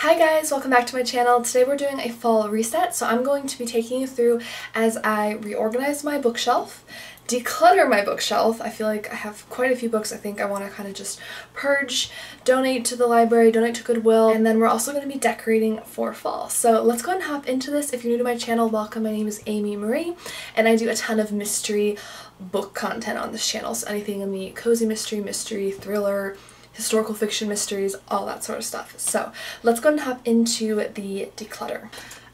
Hi guys, welcome back to my channel. Today we're doing a fall reset, so I'm going to be taking you through as I reorganize my bookshelf, declutter my bookshelf. I feel like I have quite a few books I think I want to kind of just purge, donate to the library, donate to Goodwill, and then we're also going to be decorating for fall. So let's go and hop into this. If you're new to my channel, welcome. My name is Amy Marie, and I do a ton of mystery book content on this channel, so anything in the cozy mystery, mystery, thriller, historical fiction mysteries, all that sort of stuff. So let's go and hop into the declutter.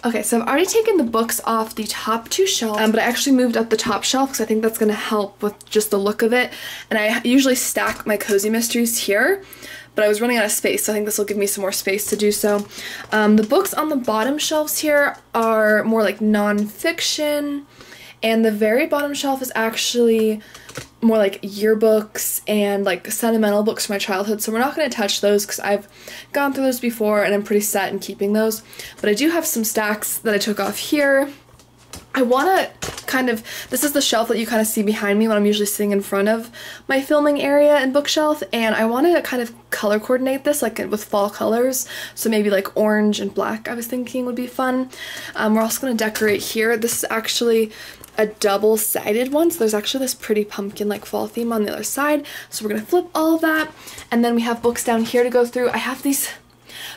Okay, so I've already taken the books off the top two shelves, um, but I actually moved up the top shelf because I think that's going to help with just the look of it. And I usually stack my cozy mysteries here, but I was running out of space, so I think this will give me some more space to do so. Um, the books on the bottom shelves here are more like nonfiction, and the very bottom shelf is actually more like yearbooks and like sentimental books from my childhood so we're not going to touch those because I've gone through those before and I'm pretty set in keeping those but I do have some stacks that I took off here I want to kind of, this is the shelf that you kind of see behind me when I'm usually sitting in front of my filming area and bookshelf, and I want to kind of color coordinate this like with fall colors, so maybe like orange and black I was thinking would be fun. Um, we're also going to decorate here. This is actually a double-sided one, so there's actually this pretty pumpkin-like fall theme on the other side, so we're to flip all of that, and then we have books down here to go through. I have these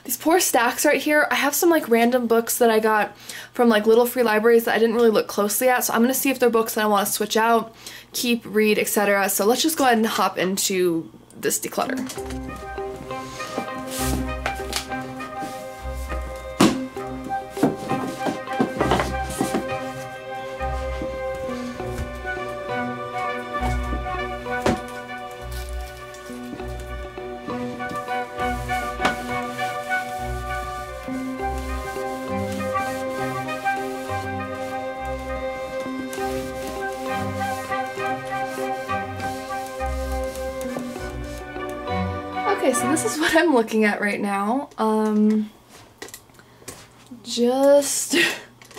these poor stacks right here. I have some like random books that I got from like little free libraries that I didn't really look closely at, so I'm going to see if they're books that I want to switch out, keep, read, etc. So let's just go ahead and hop into this declutter. This is what I'm looking at right now. Um, just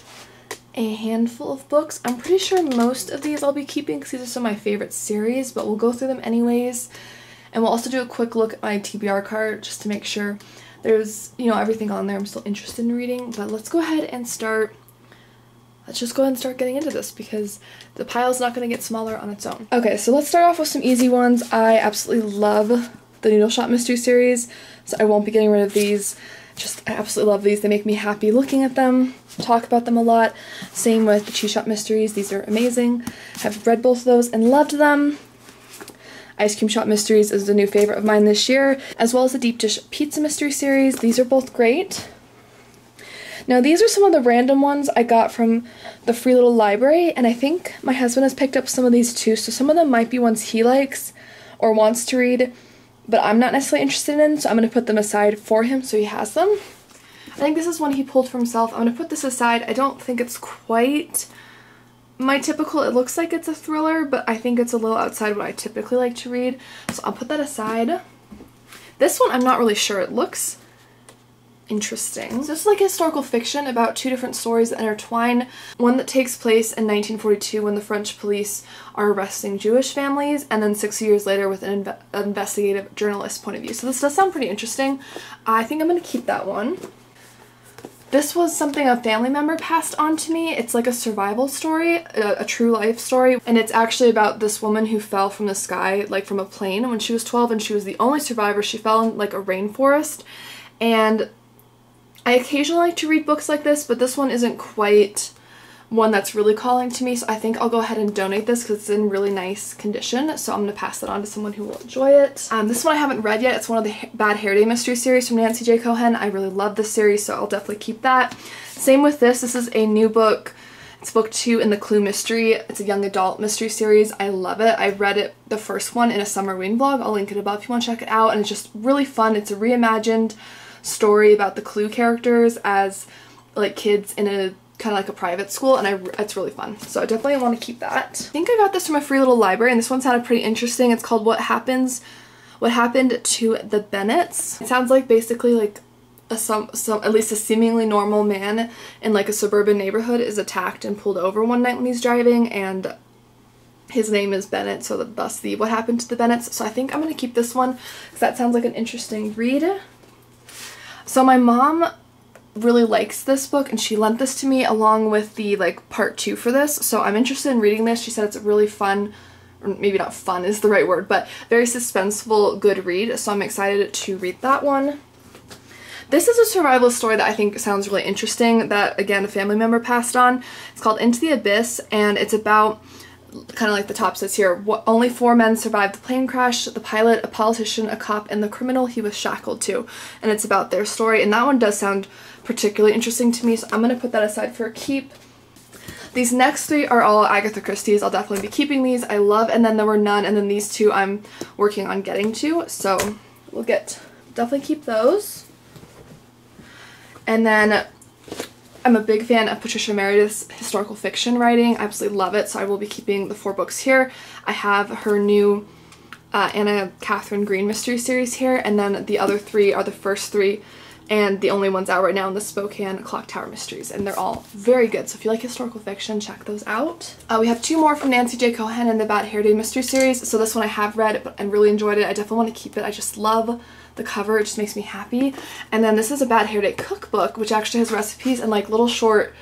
a handful of books. I'm pretty sure most of these I'll be keeping because these are some of my favorite series, but we'll go through them anyways. And we'll also do a quick look at my TBR card just to make sure there's, you know, everything on there I'm still interested in reading. But let's go ahead and start let's just go ahead and start getting into this because the pile's not going to get smaller on its own. Okay, so let's start off with some easy ones. I absolutely love the Noodle Shop Mystery Series, so I won't be getting rid of these. Just, I absolutely love these. They make me happy looking at them, talk about them a lot. Same with the Cheese Shop Mysteries. These are amazing. I've read both of those and loved them. Ice Cream Shop Mysteries is a new favorite of mine this year, as well as the Deep Dish Pizza Mystery Series. These are both great. Now these are some of the random ones I got from the free little library, and I think my husband has picked up some of these too, so some of them might be ones he likes or wants to read, but I'm not necessarily interested in, so I'm going to put them aside for him so he has them. I think this is one he pulled for himself. I'm going to put this aside. I don't think it's quite my typical, it looks like it's a thriller, but I think it's a little outside what I typically like to read, so I'll put that aside. This one I'm not really sure. It looks interesting. So this is like historical fiction about two different stories that intertwine. One that takes place in 1942 when the French police are arresting Jewish families and then six years later with an inve investigative journalist point of view. So this does sound pretty interesting. I think I'm going to keep that one. This was something a family member passed on to me. It's like a survival story, a, a, true life story, and it's actually about this woman who fell from the sky, like from a plane when she was 12 and she was the only survivor. She fell in like a rainforest and I occasionally like to read books like this, but this one isn't quite one that's really calling to me, so I think I'll go ahead and donate this because it's in really nice condition, so I'm going to pass it on to someone who will enjoy it. Um, this one I haven't read yet. It's one of the Bad Hair Day mystery series from Nancy J. Cohen. I really love this series, so I'll definitely keep that. Same with this. This is a new book. It's book two in the Clue mystery. It's a young adult mystery series. I love it. I read it, the first one, in a summer reading vlog. I'll link it above if you want to check it out, and it's just really fun. It's a reimagined story about the Clue characters as like kids in a kind of like a private school and I, it's really fun. So I definitely want to keep that. I think I got this from a free little library and this one sounded pretty interesting. It's called What Happens What Happened to the Bennetts. It sounds like basically like a some, some at least a seemingly normal man in like a suburban neighborhood is attacked and pulled over one night when he's driving and his name is Bennett so thus the What Happened to the Bennetts. So I think I'm going to keep this one because that sounds like an interesting read. So my mom really likes this book and she lent this to me along with the like part two for this. So I'm interested in reading this. She said it's a really fun maybe not fun is the right word but very suspenseful good read. So I'm excited to read that one. This is a survival story that I think sounds really interesting that again a family member passed on. It's called Into the Abyss and it's about kind of like the top says here, only four men survived the plane crash, the pilot, a politician, a cop, and the criminal he was shackled to. And it's about their story, and that one does sound particularly interesting to me, so I'm going to put that aside for a keep. These next three are all Agatha Christie's. I'll definitely be keeping these. I love And Then There Were None, and then these two I'm working on getting to, so we'll get, definitely keep those. And then I'm a big fan of Patricia Meredith's historical fiction writing. I absolutely love it, so I will be keeping the four books here. I have her new uh, Anna Katharine Green mystery series here, and then the other three are the first three and the only ones out right now in the Spokane Clock Tower Mysteries, and they're all very good. So if you like historical fiction, check those out. Uh, we have two more from Nancy J. Cohen in the Bad Hair Day Mystery Series. So this one I have read and really enjoyed it. I definitely want to keep it. I just love the cover. It just makes me happy. And then this is a Bad Hair Day cookbook, which actually has recipes and like little short,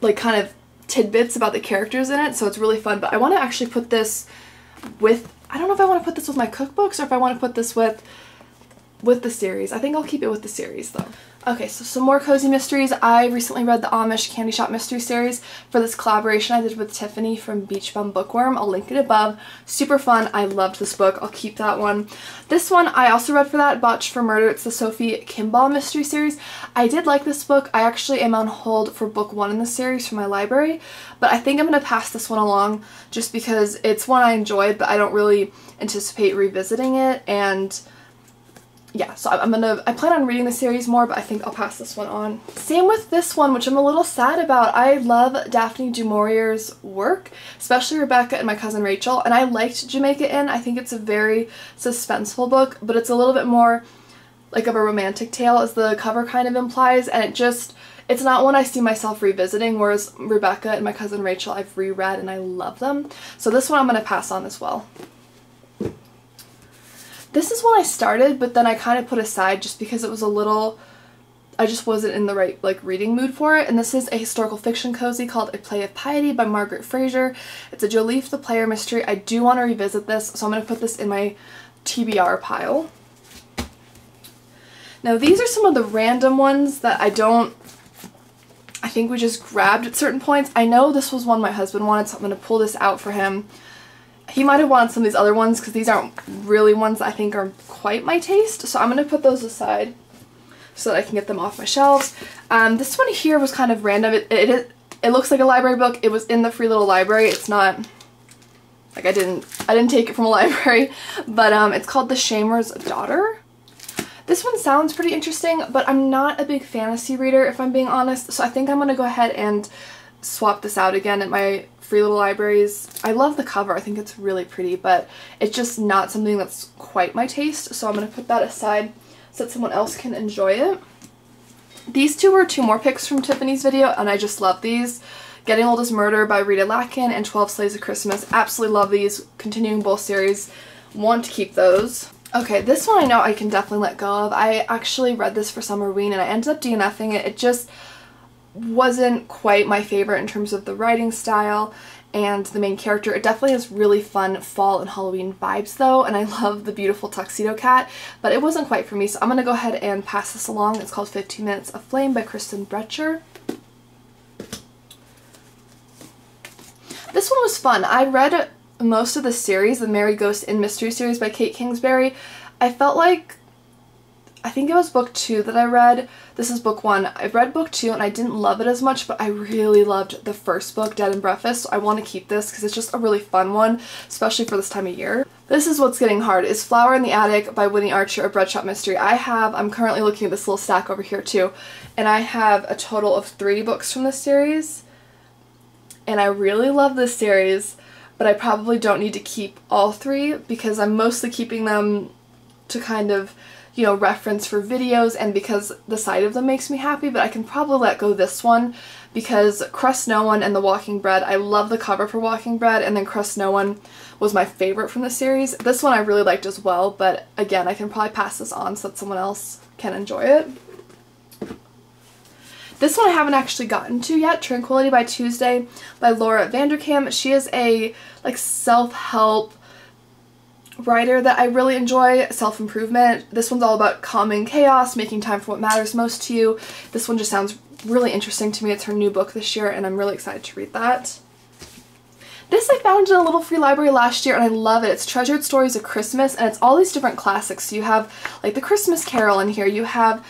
like kind of tidbits about the characters in it. So it's really fun. But I want to actually put this with, I don't know if I want to put this with my cookbooks or if I want to put this with with the series. I think I'll keep it with the series though. Okay, so some more cozy mysteries. I recently read the Amish Candy Shop Mystery Series for this collaboration I did with Tiffany from Beach Bum Bookworm. I'll link it above. Super fun. I loved this book. I'll keep that one. This one I also read for that, Botched for Murder. It's the Sophie Kimball Mystery Series. I did like this book. I actually am on hold for book one in the series from my library, but I think I'm going to pass this one along just because it's one I enjoyed, but I don't really anticipate revisiting it, and yeah, so I'm gonna, I plan on reading the series more, but I think I'll pass this one on. Same with this one, which I'm a little sad about. I love Daphne du Maurier's work, especially Rebecca and My Cousin Rachel, and I liked Jamaica Inn. I think it's a very suspenseful book, but it's a little bit more like of a romantic tale as the cover kind of implies, and it just, it's not one I see myself revisiting, whereas Rebecca and My Cousin Rachel I've reread and I love them. So this one I'm gonna pass on as well. This is when I started, but then I kind of put aside just because it was a little, I just wasn't in the right like reading mood for it. And this is a historical fiction cozy called A Play of Piety by Margaret Frazer. It's a Joliffe the Player mystery. I do want to revisit this, so I'm going to put this in my TBR pile. Now these are some of the random ones that I don't, I think we just grabbed at certain points. I know this was one my husband wanted, so I'm going to pull this out for him. He might have wanted some of these other ones because these aren't really ones I think are quite my taste. So I'm going to put those aside so that I can get them off my shelves. Um, this one here was kind of random. It, it, it, it looks like a library book. It was in the free little library. It's not like I didn't I didn't take it from a library, but um, it's called The Shamer's Daughter. This one sounds pretty interesting, but I'm not a big fantasy reader if I'm being honest, so I think I'm going to go ahead and swap this out again at my free little libraries. I love the cover. I think it's really pretty, but it's just not something that's quite my taste. So I'm going to put that aside so that someone else can enjoy it. These two were two more picks from Tiffany's video, and I just love these. Getting Old as Murder by Rita Lakin and 12 Slaves of Christmas. Absolutely love these. Continuing both series. Want to keep those. Okay, this one I know I can definitely let go of. I actually read this for Summerween and I ended up DNFing it. It just wasn't quite my favorite in terms of the writing style and the main character. It definitely has really fun fall and Halloween vibes though, and I love the beautiful tuxedo cat, but it wasn't quite for me, so I'm gonna go ahead and pass this along. It's called 15 Minutes of Flame by Christin Brecher. This one was fun. I read most of the series, the Merry Ghost Inn Mystery series by Kate Kingsbury. I felt like I think it was book two that I read. This is book one. I read book two and I didn't love it as much, but I really loved the first book, Dead and Breakfast. So I want to keep this because it's just a really fun one, especially for this time of year. This is what's getting hard. Is Flour in the Attic by Winnie Archer, a bread shop mystery. I have, I'm currently looking at this little stack over here too, and I have a total of three books from this series. And I really love this series, but I probably don't need to keep all three because I'm mostly keeping them to kind of you know, reference for videos and because the sight of them makes me happy, but I can probably let go this one because Crust No One and The Walking Bread, I love the cover for Walking Bread and then Crust No One was my favorite from the series. This one I really liked as well, but again, I can probably pass this on so that someone else can enjoy it. This one I haven't actually gotten to yet, Tranquility by Tuesday by Laura Vanderkam. She is a like self-help writer that I really enjoy, self-improvement. This one's all about calming chaos, making time for what matters most to you. This one just sounds really interesting to me. It's her new book this year and I'm really excited to read that. This I found in a little free library last year and I love it. It's Treasured Stories of Christmas and it's all these different classics. So you have like the Christmas Carol in here. You have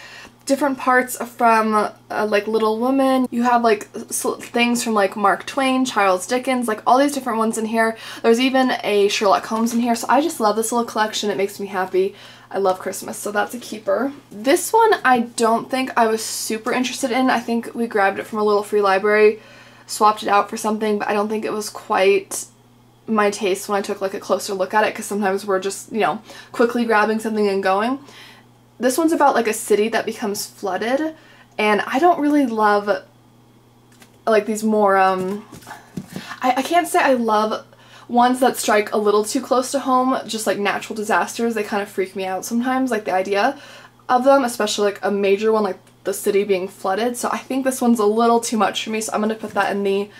different parts from uh, like Little Women. You have like things from like Mark Twain, Charles Dickens, like all these different ones in here. There's even a Sherlock Holmes in here. So I just love this little collection. It makes me happy. I love Christmas, so that's a keeper. This one I don't think I was super interested in. I think we grabbed it from a little free library, swapped it out for something, but I don't think it was quite my taste when I took like a closer look at it because sometimes we're just, you know, quickly grabbing something and going. This one's about like a city that becomes flooded and I don't really love like these more um I, I can't say I love ones that strike a little too close to home just like natural disasters they kind of freak me out sometimes like the idea of them especially like a major one like the city being flooded so I think this one's a little too much for me so I'm gonna put that in the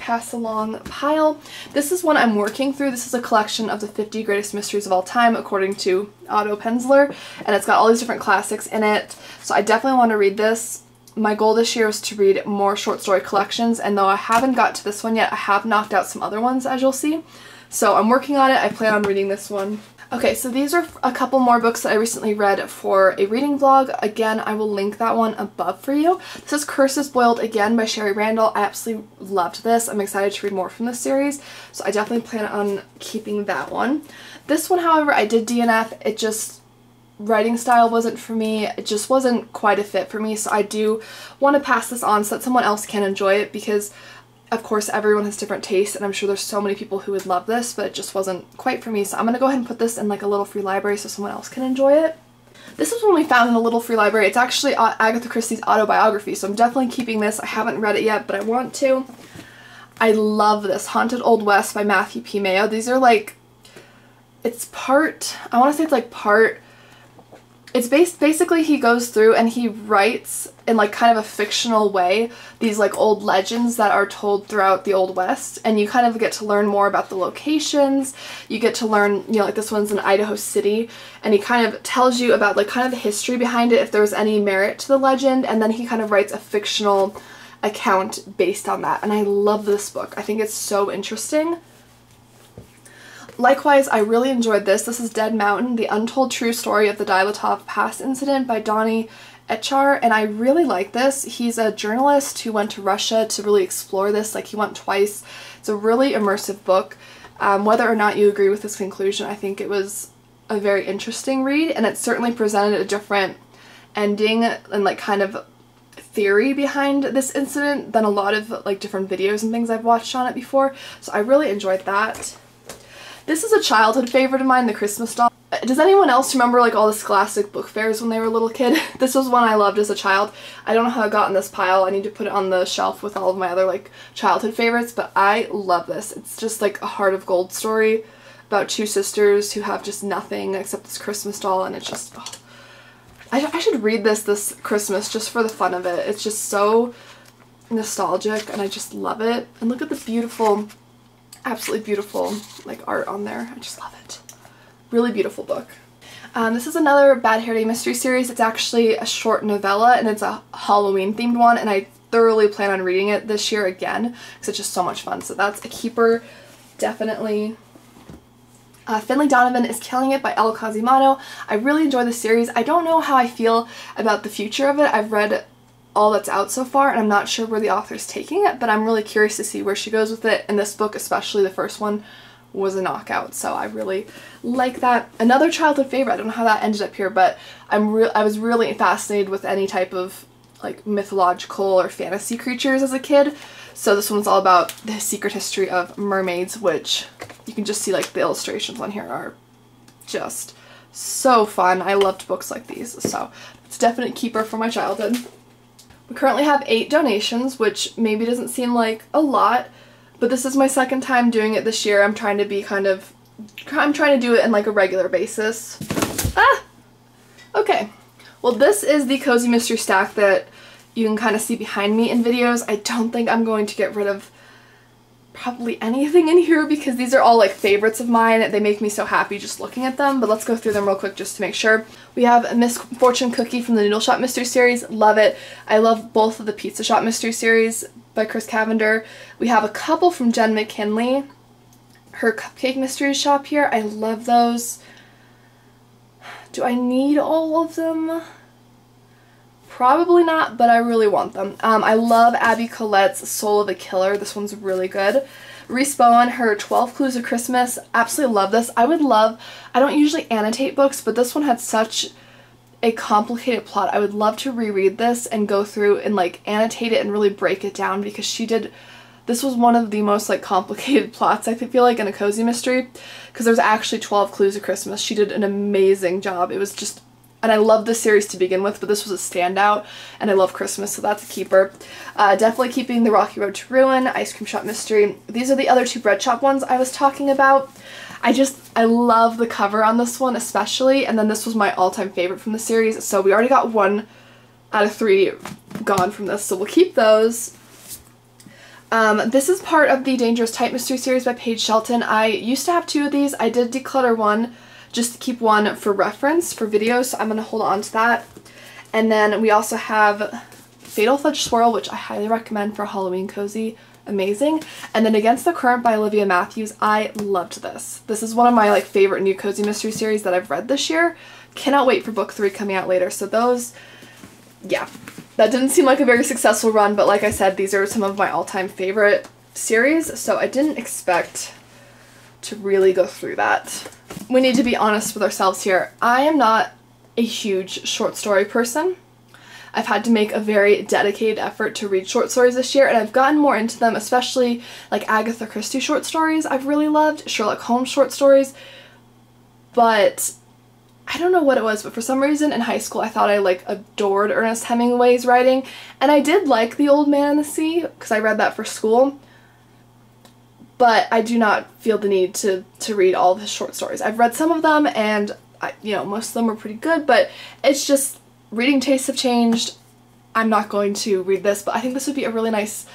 pass along pile. This is one I'm working through. This is a collection of the 50 greatest mysteries of all time according to Otto Penzler and it's got all these different classics in it. So I definitely want to read this. My goal this year is to read more short story collections and though I haven't got to this one yet, I have knocked out some other ones as you'll see. So I'm working on it. I plan on reading this one. Okay, so these are a couple more books that I recently read for a reading vlog. Again, I will link that one above for you. This is Curses Boiled Again by Shari Randall. I absolutely loved this. I'm excited to read more from this series, so I definitely plan on keeping that one. This one, however, I did DNF. It just writing style wasn't for me. It just wasn't quite a fit for me, so I do want to pass this on so that someone else can enjoy it because of course everyone has different tastes and I'm sure there's so many people who would love this but it just wasn't quite for me so I'm gonna go ahead and put this in like a little free library so someone else can enjoy it. This is one we found in a little free library. It's actually uh, Agatha Christie's autobiography so I'm definitely keeping this. I haven't read it yet but I want to. I love this Haunted Old West by Matthew P. Mayo. These are like, it's part, I want to say it's like part it's based basically he goes through and he writes in like kind of a fictional way these like old legends that are told throughout the old west and you kind of get to learn more about the locations. You get to learn you know like this one's in idaho city and he kind of tells you about like kind of the history behind it if there's any merit to the legend and then he kind of writes a fictional account based on that and i love this book. I think it's so interesting Likewise, I really enjoyed this. This is Dead Mountain, The Untold True Story of the Dyatlov Pass Incident by Donnie Eichar, and I really like this. He's a journalist who went to Russia to really explore this, like he went twice. It's a really immersive book. Um, whether or not you agree with this conclusion, I think it was a very interesting read, and it certainly presented a different ending and like kind of theory behind this incident than a lot of like different videos and things I've watched on it before. So I really enjoyed that. This is a childhood favorite of mine, The Christmas Doll. Does anyone else remember like all the Scholastic book fairs when they were a little kid? this was one I loved as a child. I don't know how it got in this pile. I need to put it on the shelf with all of my other like childhood favorites, but I love this. It's just like a heart of gold story about two sisters who have just nothing except this Christmas doll and it's just, oh. I, I should read this this Christmas just for the fun of it. It's just so nostalgic and I just love it. And look at the beautiful absolutely beautiful like art on there. I just love it. Really beautiful book. Um, this is another Bad Hair Day mystery series. It's actually a short novella and it's a Halloween themed one and I thoroughly plan on reading it this year again because it's just so much fun. So that's a keeper, definitely. Uh, Finlay Donovan is Killing It by Elle Cosimano. I really enjoy the series. I don't know how I feel about the future of it. I've read all that's out so far and I'm not sure where the author's taking it, but I'm really curious to see where she goes with it. And this book, especially the first one, was a knockout, so I really like that. Another childhood favorite, I don't know how that ended up here, but I'm real I was really fascinated with any type of like mythological or fantasy creatures as a kid. So this one's all about the secret history of mermaids, which you can just see like the illustrations on here are just so fun. I loved books like these, so it's a definite keeper for my childhood. We currently have eight donations, which maybe doesn't seem like a lot, but this is my second time doing it this year. I'm trying to be kind of, I'm trying to do it in like a regular basis. Ah! Okay. Well, this is the Cozy Mystery stack that you can kind of see behind me in videos. I don't think I'm going to get rid of probably anything in here because these are all like favorites of mine. They make me so happy just looking at them, but let's go through them real quick just to make sure. We have a Miss Fortune Cookie from the Noodle Shop Mystery Series. Love it. I love both of the Pizza Shop Mystery Series by Chris Cavender. We have a couple from Jenn McKinlay. Her Cupcake Mystery Shop here. I love those. Do I need all of them? Probably not, but I really want them. Um, I love Abby Collette's Soul of a Killer. This one's really good. Rhys Bowen, her 12 Clues of Christmas. Absolutely love this. I would love, I don't usually annotate books, but this one had such a complicated plot. I would love to reread this and go through and like annotate it and really break it down because she did this was one of the most like complicated plots I feel like in a cozy mystery because there's actually 12 clues of Christmas. She did an amazing job. It was just and I love this series to begin with, but this was a standout, and I love Christmas, so that's a keeper. Uh, definitely keeping The Rocky Road to Ruin, Ice Cream Shop Mystery. These are the other two bread shop ones I was talking about. I just, I love the cover on this one especially, and then this was my all-time favorite from the series, so we already got one out of three gone from this, so we'll keep those. Um, this is part of the Dangerous Type Mystery series by Paige Shelton. I used to have two of these. I did declutter one just to keep one for reference for videos, so I'm going to hold on to that. And then we also have Fatal Fudge Swirl, which I highly recommend for Halloween cozy. Amazing. And then Against the Current by Olivia Matthews. I loved this. This is one of my like favorite new cozy mystery series that I've read this year. Cannot wait for book three coming out later. So those, yeah, that didn't seem like a very successful run, but like I said, these are some of my all-time favorite series, so I didn't expect to really go through that we need to be honest with ourselves here. I am not a huge short story person. I've had to make a very dedicated effort to read short stories this year and I've gotten more into them, especially like Agatha Christie short stories I've really loved, Sherlock Holmes short stories, but I don't know what it was, but for some reason in high school I thought I like adored Ernest Hemingway's writing and I did like The Old Man and the Sea because I read that for school, but I do not feel the need to, to read all of his short stories. I've read some of them and, I, you know, most of them were pretty good, but it's just, reading tastes have changed. I'm not going to read this, but I think this would be a really nice,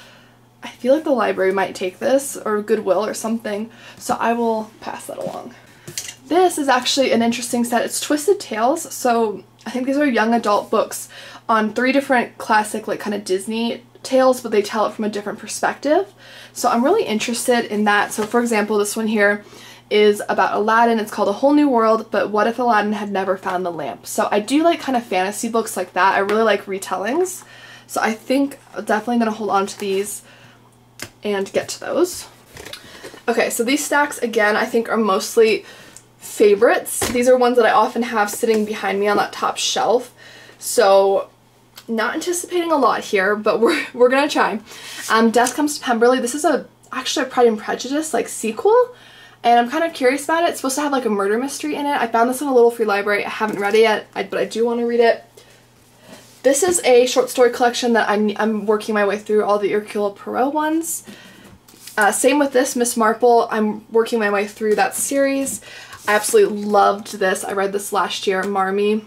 I feel like the library might take this, or Goodwill or something, so I will pass that along. This is actually an interesting set. It's Twisted Tales, so I think these are young adult books on three different classic, like, kind of Disney tales, but they tell it from a different perspective. So I'm really interested in that. So for example, this one here is about Aladdin. It's called A Whole New World, but what if Aladdin had never found the lamp? So I do like kind of fantasy books like that. I really like retellings. So I think I'm definitely going to hold on to these and get to those. Okay, so these stacks, again, I think are mostly favorites. These are ones that I often have sitting behind me on that top shelf. So not anticipating a lot here, but we're, we're gonna try. Um, Death Comes to Pemberley. This is a actually a Pride and Prejudice like sequel, and I'm kind of curious about it. It's supposed to have like a murder mystery in it. I found this in a little free library. I haven't read it yet, I, but I do want to read it. This is a short story collection that I'm, I'm working my way through all the Hercule Poirot ones. Uh, same with this, Miss Marple. I'm working my way through that series. I absolutely loved this. I read this last year, Marmee.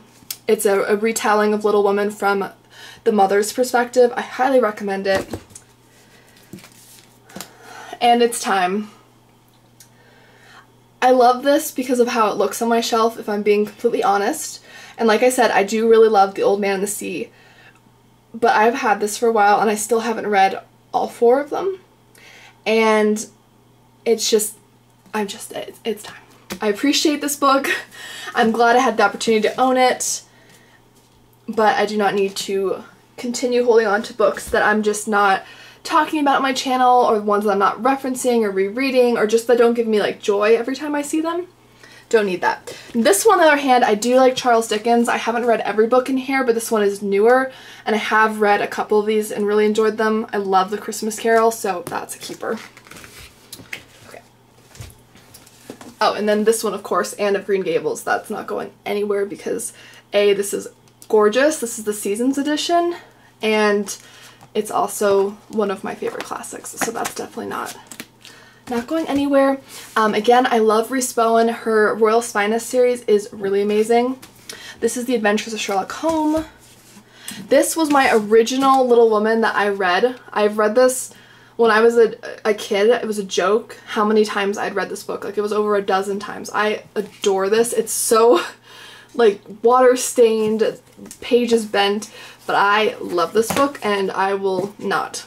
It's a, a retelling of Little Women from the mother's perspective. I highly recommend it. And it's time. I love this because of how it looks on my shelf, if I'm being completely honest. And like I said, I do really love The Old Man and the Sea. But I've had this for a while and I still haven't read all four of them. And it's just, I'm just, it's, it's time. I appreciate this book. I'm glad I had the opportunity to own it. But I do not need to continue holding on to books that I'm just not talking about on my channel or the ones that I'm not referencing or rereading or just that don't give me like joy every time I see them. Don't need that. This one on the other hand, I do like Charles Dickens. I haven't read every book in here, but this one is newer and I have read a couple of these and really enjoyed them. I love The Christmas Carol, so that's a keeper. Okay. Oh, and then this one, of course, Anne of Green Gables. That's not going anywhere because A, this is gorgeous. This is the Seasons edition and it's also one of my favorite classics, so that's definitely not not going anywhere. Um, again, I love Rhys Bowen. Her Royal Spyness series is really amazing. This is The Adventures of Sherlock Holmes. This was my original Little Woman that I read. I've read this when I was a, a kid. It was a joke how many times I'd read this book. Like it was over a dozen times. I adore this. It's so like water stained, pages bent, but I love this book and I will not.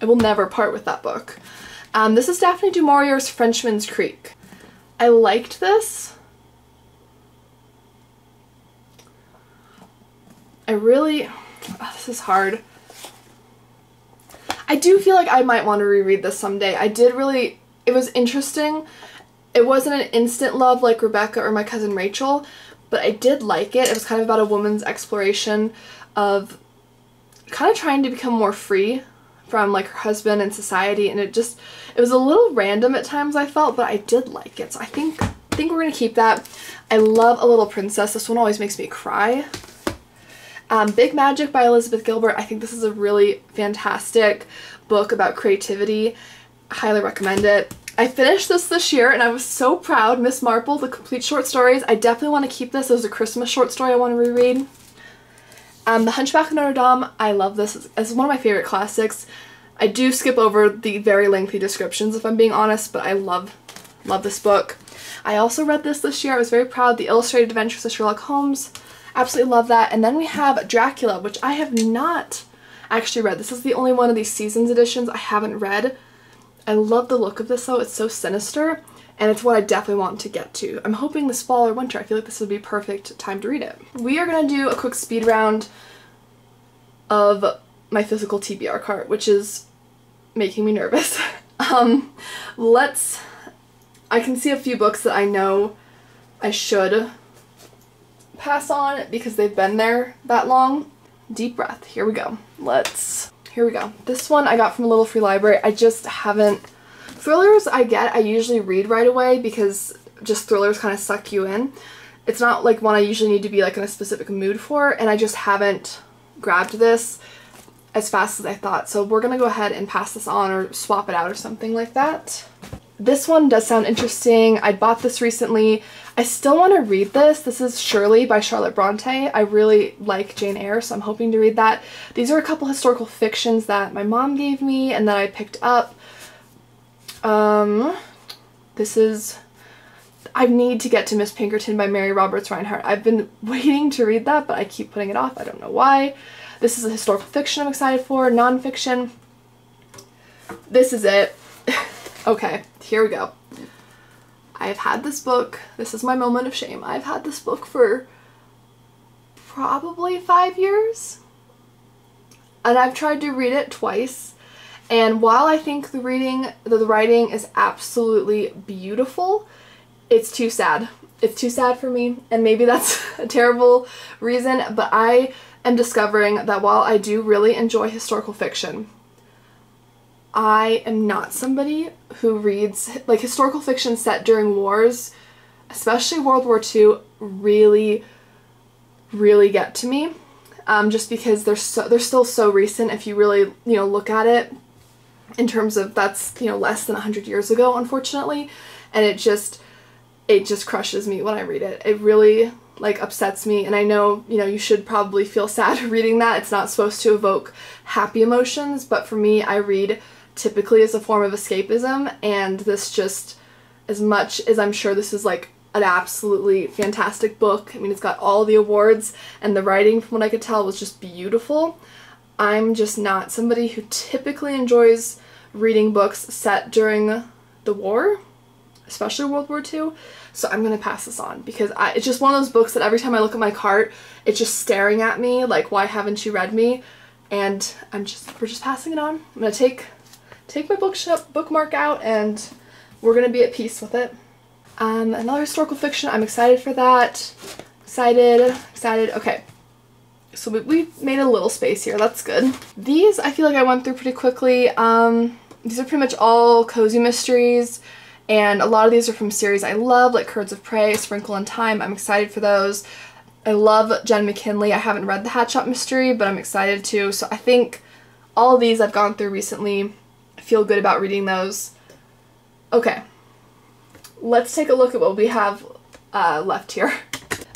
I will never part with that book. Um, this is Daphne du Maurier's Frenchman's Creek. I liked this. I really, oh, this is hard. I do feel like I might want to reread this someday. I did really, it was interesting. It wasn't an instant love like Rebecca or My Cousin Rachel, but I did like it. It was kind of about a woman's exploration of kind of trying to become more free from like her husband and society and it just it was a little random at times I felt but I did like it so I think I think we're gonna keep that. I love A Little Princess. This one always makes me cry. Um, Big Magic by Elizabeth Gilbert. I think this is a really fantastic book about creativity. highly recommend it. I finished this this year and I was so proud. Miss Marple, the complete short stories. I definitely want to keep this as a Christmas short story I want to reread. Um, the Hunchback of Notre Dame, I love this. It's one of my favorite classics. I do skip over the very lengthy descriptions if I'm being honest, but I love, love this book. I also read this this year. I was very proud. The Illustrated Adventures of Sherlock Holmes. Absolutely love that. And then we have Dracula, which I have not actually read. This is the only one of these seasons editions I haven't read. I love the look of this though. It's so sinister and it's what I definitely want to get to. I'm hoping this fall or winter. I feel like this would be perfect time to read it. We are going to do a quick speed round of my physical TBR cart, which is making me nervous. um, let's... I can see a few books that I know I should pass on because they've been there that long. Deep breath. Here we go. Let's... Here we go. This one I got from a little free library. I just haven't Thrillers I get, I usually read right away because just thrillers kind of suck you in. It's not like one I usually need to be like in a specific mood for and I just haven't grabbed this as fast as I thought. So we're gonna go ahead and pass this on or swap it out or something like that. This one does sound interesting. I bought this recently. I still want to read this. This is Shirley by Charlotte Bronte. I really like Jane Eyre, so I'm hoping to read that. These are a couple historical fictions that my mom gave me and that I picked up. Um, this is, I need to get to Miss Pinkerton by Mary Roberts Rinehart. I've been waiting to read that, but I keep putting it off. I don't know why. This is a historical fiction I'm excited for, nonfiction. This is it. okay, here we go. I've had this book. This is my moment of shame. I've had this book for probably five years. And I've tried to read it twice and while I think the reading, the, writing is absolutely beautiful, it's too sad. It's too sad for me, and maybe that's a terrible reason, but I am discovering that while I do really enjoy historical fiction, I am not somebody who reads, like historical fiction set during wars, especially World War II, really, really get to me. Um, just because they're so they're still so recent if you really you know look at it in terms of that's you know less than 100 years ago unfortunately and it just it just crushes me when I read it it really like upsets me and I know you know you should probably feel sad reading that it's not supposed to evoke happy emotions but for me I read typically as a form of escapism and this just as much as I'm sure this is like an absolutely fantastic book I mean it's got all the awards and the writing from what I could tell was just beautiful I'm just not somebody who typically enjoys reading books set during the war, especially World War II. So I'm going to pass this on because I, it's just one of those books that every time I look at my cart, it's just staring at me like, why haven't you read me? And I'm just, we're just passing it on. I'm going to take, take my bookshop bookmark out and we're going to be at peace with it. Um, another historical fiction, I'm excited for that. Excited, excited. Okay, so we, we made a little space here. That's good. These I feel like I went through pretty quickly. Um, these are pretty much all cozy mysteries and a lot of these are from series I love like Curds of Prey, Sprinkle in Time. I'm excited for those. I love Jenn McKinlay. I haven't read the Hat Shop mystery but I'm excited to. So I think all these I've gone through recently. Feel good about reading those. Okay, let's take a look at what we have uh, left here.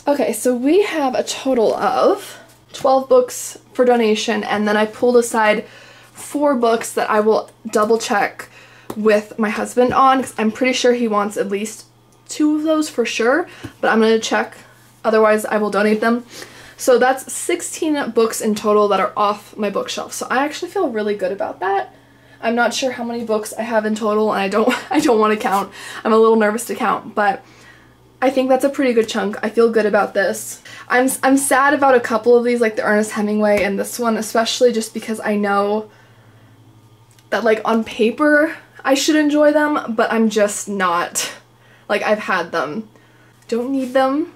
Okay, so we have a total of 12 books for donation, and then I pulled aside four books that I will double check with my husband on because I'm pretty sure he wants at least two of those for sure, but I'm going to check. Otherwise, I will donate them. So that's 16 books in total that are off my bookshelf. So I actually feel really good about that. I'm not sure how many books I have in total and I don't I don't want to count. I'm a little nervous to count, but I think that's a pretty good chunk. I feel good about this. I'm I'm sad about a couple of these like the Ernest Hemingway and this one especially just because I know that like on paper I should enjoy them, but I'm just not. Like I've had them. Don't need them.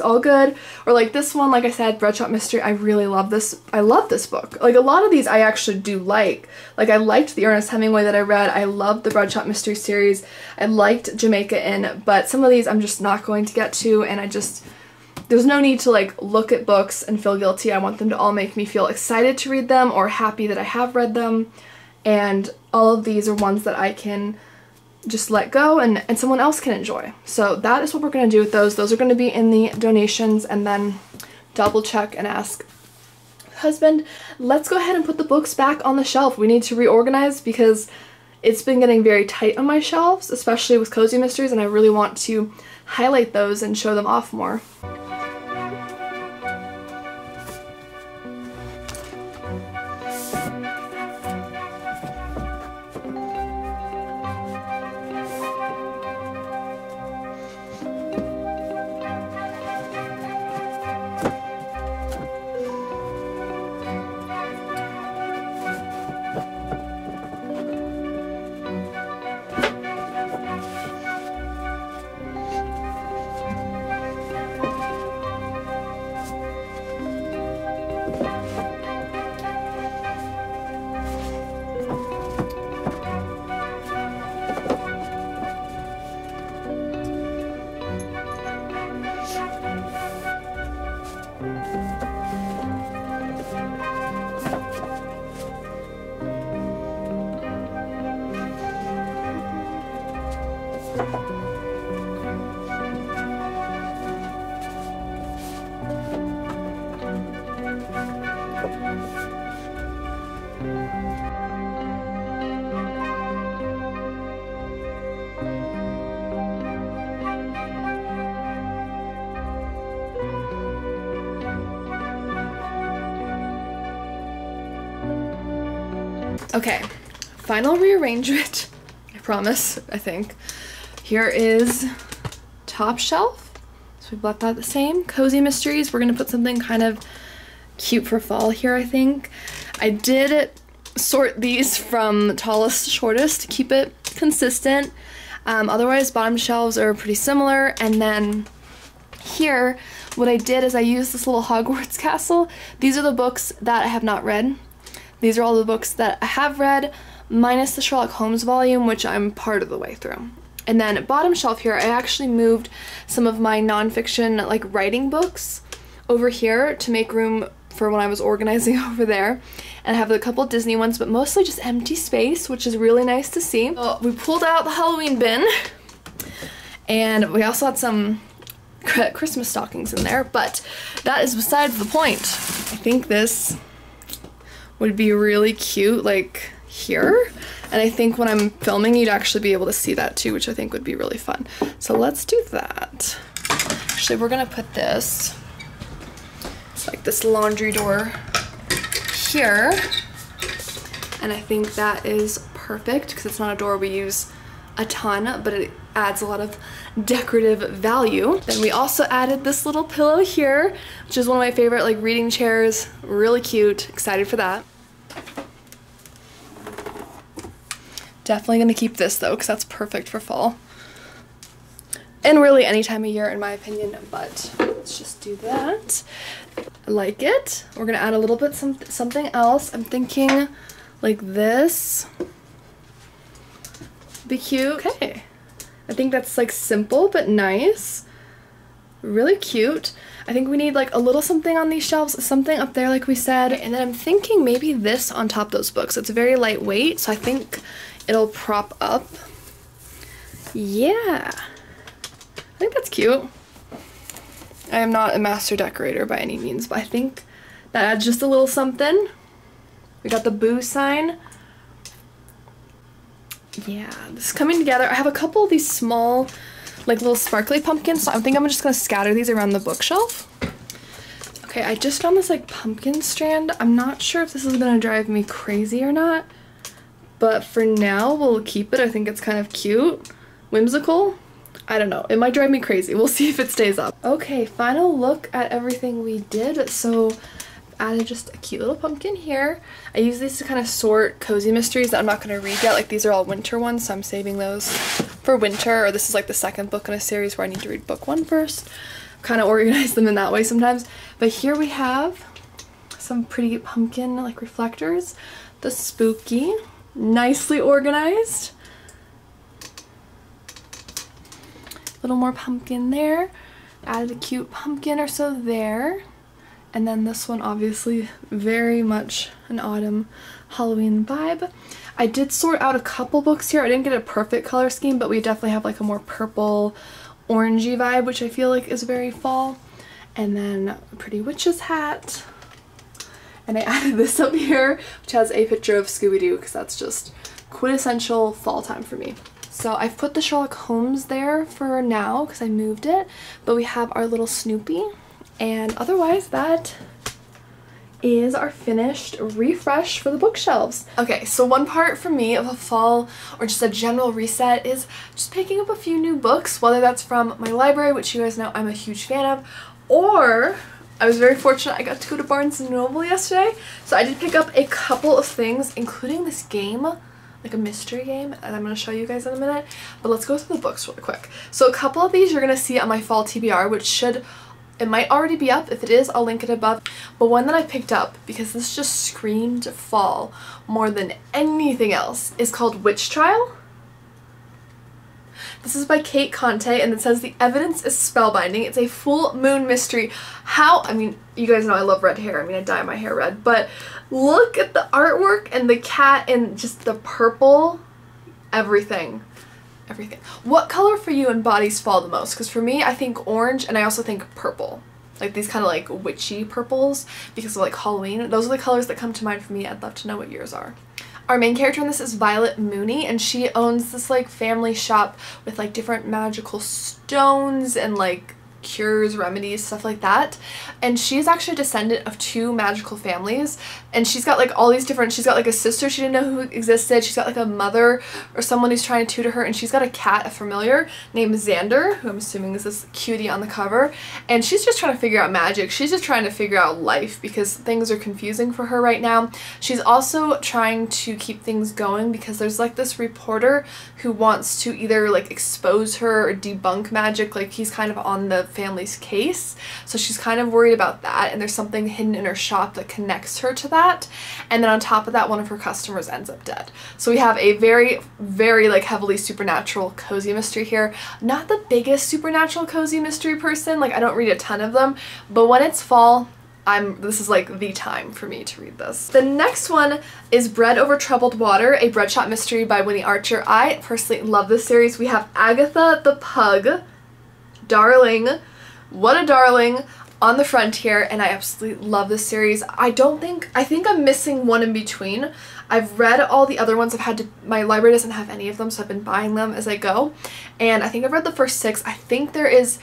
It's all good. Or like this one, like I said, Bread Shop Mystery, I really love this. I love this book. Like a lot of these I actually do like. Like I liked the Ernest Hemingway that I read. I loved the Bread Shop Mystery series. I liked Jamaica Inn, but some of these I'm just not going to get to and I just there's no need to like look at books and feel guilty. I want them to all make me feel excited to read them or happy that I have read them. And all of these are ones that I can just let go and, and someone else can enjoy. So that is what we're going to do with those. Those are going to be in the donations and then double check and ask husband, let's go ahead and put the books back on the shelf. We need to reorganize because it's been getting very tight on my shelves, especially with Cozy Mysteries, and I really want to highlight those and show them off more. Okay, final rearrangement. I promise, I think. Here is top shelf. So we've left that the same. Cozy Mysteries. We're gonna put something kind of cute for fall here, I think. I did sort these from tallest to shortest to keep it consistent. Um, otherwise, bottom shelves are pretty similar. And then here, what I did is I used this little Hogwarts castle. These are the books that I have not read. These are all the books that I have read, minus the Sherlock Holmes volume, which I'm part of the way through. And then bottom shelf here, I actually moved some of my nonfiction like writing books over here to make room for when I was organizing over there. And I have a couple Disney ones, but mostly just empty space, which is really nice to see. So we pulled out the Halloween bin, and we also had some Christmas stockings in there, but that is besides the point. I think this would be really cute like here and I think when I'm filming you'd actually be able to see that too which I think would be really fun so let's do that actually we're gonna put this it's like this laundry door here and I think that is perfect because it's not a door we use a ton but it adds a lot of decorative value. Then we also added this little pillow here, which is one of my favorite like reading chairs. Really cute, excited for that. Definitely gonna keep this though, because that's perfect for fall. And really any time of year in my opinion, but let's just do that. I like it. We're gonna add a little bit some something else. I'm thinking like this. Be cute. Okay. I think that's like simple but nice. Really cute. I think we need like a little something on these shelves, something up there like we said, and then I'm thinking maybe this on top of those books. It's very lightweight, so I think it'll prop up. Yeah. I think that's cute. I am not a master decorator by any means, but I think that adds just a little something. We got the boo sign. Yeah, this is coming together. I have a couple of these small, like little sparkly pumpkins, so I think I'm just gonna scatter these around the bookshelf. Okay, I just found this like pumpkin strand. I'm not sure if this is gonna drive me crazy or not, but for now we'll keep it. I think it's kind of cute, whimsical. I don't know. It might drive me crazy. We'll see if it stays up. Okay, final look at everything we did. So added just a cute little pumpkin here. I use these to kind of sort cozy mysteries that I'm not going to read yet. Like these are all winter ones, so I'm saving those for winter. Or this is like the second book in a series where I need to read book one first. Kind of organize them in that way sometimes. But here we have some pretty pumpkin like reflectors. The spooky, nicely organized. A little more pumpkin there. Added a cute pumpkin or so there. And then this one obviously very much an autumn Halloween vibe. I did sort out a couple books here. I didn't get a perfect color scheme, but we definitely have like a more purple orangey vibe, which I feel like is very fall. And then a Pretty Witch's hat. And I added this up here, which has a picture of Scooby-Doo because that's just quintessential fall time for me. So I've put the Sherlock Holmes there for now because I moved it, but we have our little Snoopy and otherwise that is our finished refresh for the bookshelves. Okay, so one part for me of a fall or just a general reset is just picking up a few new books, whether that's from my library, which you guys know I'm a huge fan of, or I was very fortunate I got to go to Barnes & Noble yesterday, so I did pick up a couple of things, including this game, like a mystery game, and I'm going to show you guys in a minute, but let's go through the books really quick. So a couple of these you're going to see on my fall TBR, which should it might already be up. If it is, I'll link it above. But one that I picked up, because this just screamed fall more than anything else, is called Witch Trial. This is by Cate Conte and it says the evidence is spellbinding. It's a full moon mystery. How, I mean, you guys know I love red hair. I mean, I dye my hair red, but look at the artwork and the cat and just the purple, everything everything. What color for you embodies fall the most? Because for me, I think orange and I also think purple. Like these kind of like witchy purples because of like Halloween. Those are the colors that come to mind for me. I'd love to know what yours are. Our main character in this is Violet Mooney and she owns this like family shop with like different magical stones and like cures, remedies, stuff like that. And she's actually a descendant of two magical families. And she's got like all these different, she's got like a sister she didn't know who existed. She's got like a mother or someone who's trying to tutor her. And she's got a cat, a familiar named Xander, who I'm assuming is this cutie on the cover. And she's just trying to figure out magic. She's just trying to figure out life because things are confusing for her right now. She's also trying to keep things going because there's like this reporter who wants to either like expose her or debunk magic. Like he's kind of on the family's case. So she's kind of worried about that and there's something hidden in her shop that connects her to that. And then on top of that, one of her customers ends up dead. So we have a very, very like heavily supernatural cozy mystery here. Not the biggest supernatural cozy mystery person, like I don't read a ton of them, but when it's fall, I'm this is like the time for me to read this. The next one is Bread Over Troubled Water, a bread shop mystery by Winnie Archer. I personally love this series. We have Agatha the Pug, darling, what a darling, on the frontier and I absolutely love this series. I don't think, I think I'm missing one in between. I've read all the other ones. I've had to, my library doesn't have any of them so I've been buying them as I go. And I think I've read the first six. I think there is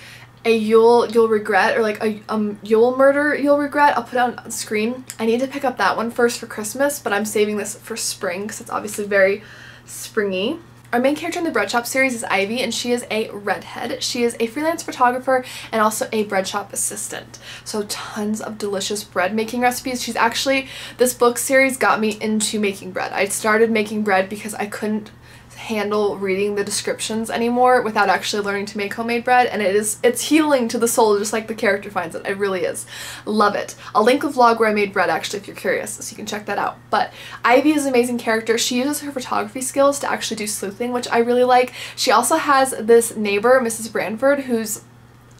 a you'll you'll regret or like a um you'll murder you'll regret I'll put it on screen I need to pick up that one first for Christmas but I'm saving this for spring because it's obviously very springy our main character in the bread shop series is Ivy and she is a redhead. She is a freelance photographer and also a bread shop assistant. So tons of delicious bread making recipes. She's actually, this book series got me into making bread. I started making bread because I couldn't handle reading the descriptions anymore without actually learning to make homemade bread and it is it's healing to the soul just like the character finds it. It really is. Love it. I'll link a vlog where I made bread actually if you're curious so you can check that out. But Ivy is an amazing character. She uses her photography skills to actually do sleuthing which I really like. She also has this neighbor Mrs. Branford who's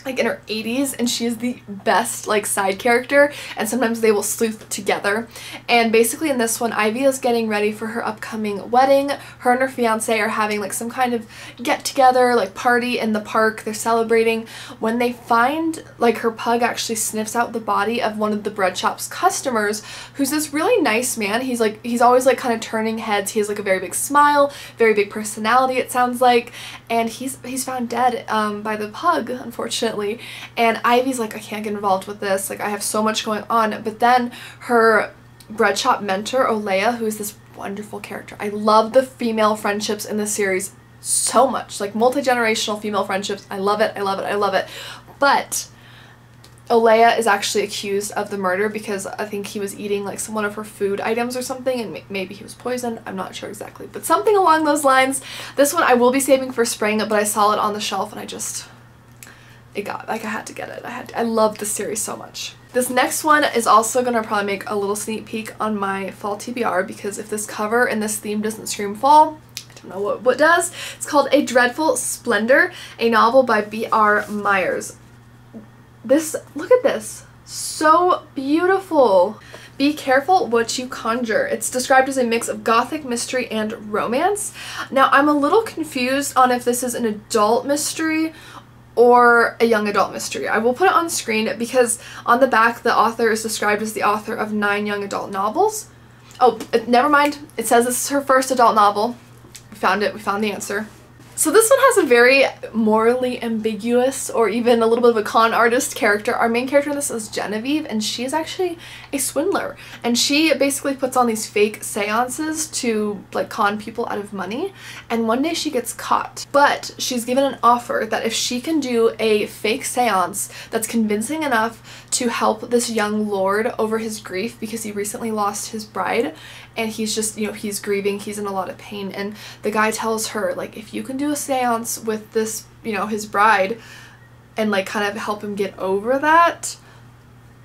like in her 80s and she is the best like side character and sometimes they will sleuth together. And basically in this one Ivy is getting ready for her upcoming wedding. Her and her fiance are having like some kind of get together like party in the park. They're celebrating. When they find like her pug actually sniffs out the body of one of the bread shop's customers who's this really nice man. He's like he's always like kind of turning heads. He has like a very big smile very big personality it sounds like. And he's he's found dead um, by the pug unfortunately And Ivy's like, I can't get involved with this. Like, I have so much going on. But then her bread shop mentor, Olaya, who's this wonderful character. I love the female friendships in this series so much. Like, multi-generational female friendships. I love it. I love it. I love it. But... Olaya is actually accused of the murder because I think he was eating like some one of her food items or something and maybe he was poisoned. I'm not sure exactly, but something along those lines. This one I will be saving for spring, but I saw it on the shelf and I just it got like I had to get it. I had to, I love this series so much. This next one is also to probably make a little sneak peek on my fall TBR because if this cover and this theme doesn't scream fall, I don't know what, what does. It's called A Dreadful Splendor, a novel by B.R. Myers. This, look at this. So beautiful. Be careful what you conjure. It's described as a mix of gothic mystery and romance. Now, I'm a little confused on if this is an adult mystery or a young adult mystery. I will put it on screen because on the back the author is described as the author of nine young adult novels. Oh, never mind. It says this is her first adult novel. We found it. We found the answer. So this one has a very morally ambiguous or even a little bit of a con artist character. Our main character in this is Genevieve and she is actually a swindler. And she basically puts on these fake seances to like con people out of money. And one day she gets caught. But she's given an offer that if she can do a fake seance that's convincing enough to help this young lord over his grief because he recently lost his bride and he's just, you know, he's grieving, he's in a lot of pain, and the guy tells her, like, if you can do a seance with this, you know, his bride, and, like, kind of help him get over that,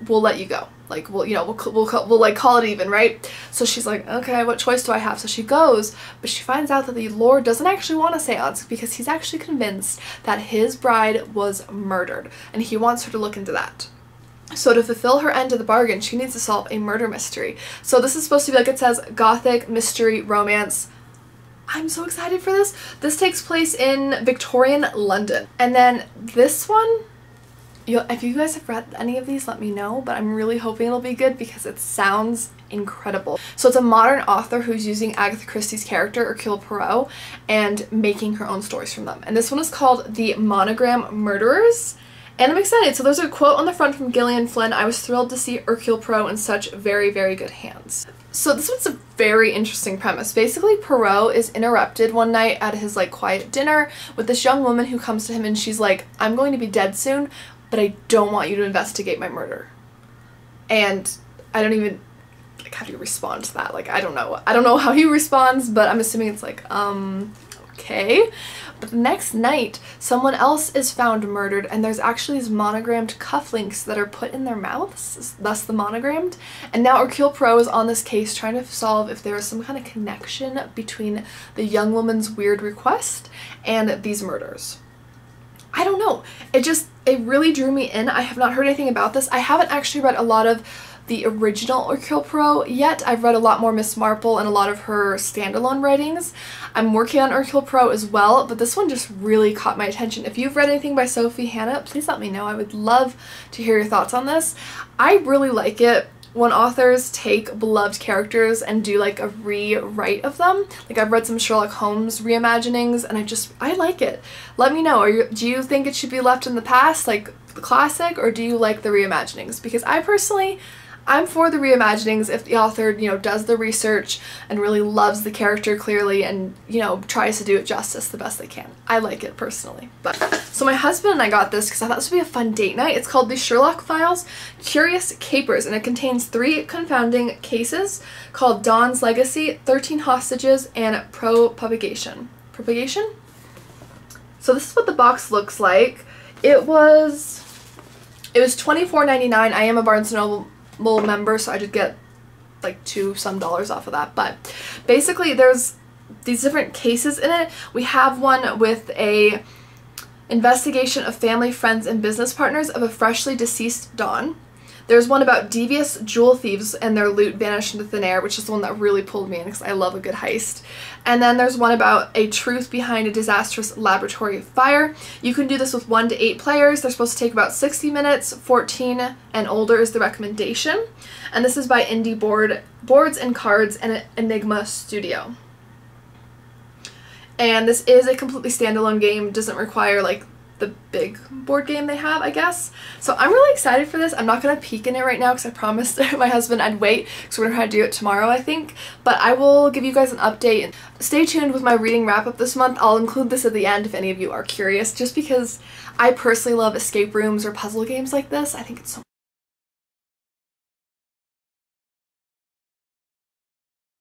we'll let you go. Like, we'll, you know, we'll, we'll, we'll, like, call it even, right? So she's like, okay, what choice do I have? So she goes, but she finds out that the Lord doesn't actually want a seance because he's actually convinced that his bride was murdered, and he wants her to look into that. So to fulfill her end of the bargain, she needs to solve a murder mystery. So this is supposed to be like it says gothic mystery romance. I'm so excited for this. This takes place in Victorian London. And then this one, if you guys have read any of these, let me know. But I'm really hoping it'll be good because it sounds incredible. So it's a modern author who's using Agatha Christie's character, Hercule Poirot, and making her own stories from them. And this one is called The Monogram Murders. And I'm excited. So there's a quote on the front from Gillian Flynn. I was thrilled to see Hercule Poirot in such very, very good hands. So this one's a very interesting premise. Basically, Poirot is interrupted one night at his like quiet dinner with this young woman who comes to him and she's like, I'm going to be dead soon, but I don't want you to investigate my murder. And I don't even like how do you respond to that? Like I don't know. I don't know how he responds, but I'm assuming it's like, um, okay. But the next night, someone else is found murdered and there's actually these monogrammed cufflinks that are put in their mouths, thus the monogrammed. And now Hercule Poirot is on this case trying to solve if there is some kind of connection between the young woman's weird request and these murders. I don't know. It just, it really drew me in. I have not heard anything about this. I haven't actually read a lot of the original Hercule Poirot yet. I've read a lot more Miss Marple and a lot of her standalone writings. I'm working on Hercule Poirot as well, but this one just really caught my attention. If you've read anything by Sophie Hannah, please let me know. I would love to hear your thoughts on this. I really like it when authors take beloved characters and do like a rewrite of them. Like I've read some Sherlock Holmes reimaginings and I just, I like it. Let me know, you, do you think it should be left in the past, like the classic, or do you like the reimaginings? Because I personally, I'm for the reimaginings if the author, you know, does the research and really loves the character clearly and, you know, tries to do it justice the best they can. I like it personally. But So my husband and I got this because I thought this would be a fun date night. It's called The Sherlock Files Curious Capers and it contains three confounding cases called Don's Legacy, 13 Hostages, and Propagation. Propagation? So this is what the box looks like. It was it was $24.99. I am a Barnes & Noble member so I did get like two some dollars off of that but basically there's these different cases in it we have one with a investigation of family, friends, and business partners of a freshly deceased Don. There's one about devious jewel thieves and their loot vanished into thin air, which is the one that really pulled me in because I love a good heist. And then there's one about a truth behind a disastrous laboratory fire. You can do this with one to eight players. They're supposed to take about 60 minutes. 14 and older is the recommendation. And this is by Indie Board Boards and Cards and Enigma Studio. And this is a completely standalone game, doesn't require like the big board game they have, I guess. So I'm really excited for this. I'm not going to peek in it right now because I promised my husband I'd wait because we're going to try to do it tomorrow, I think. But I will give you guys an update. Stay tuned with my reading wrap-up this month. I'll include this at the end if any of you are curious, just because I personally love escape rooms or puzzle games like this. I think it's so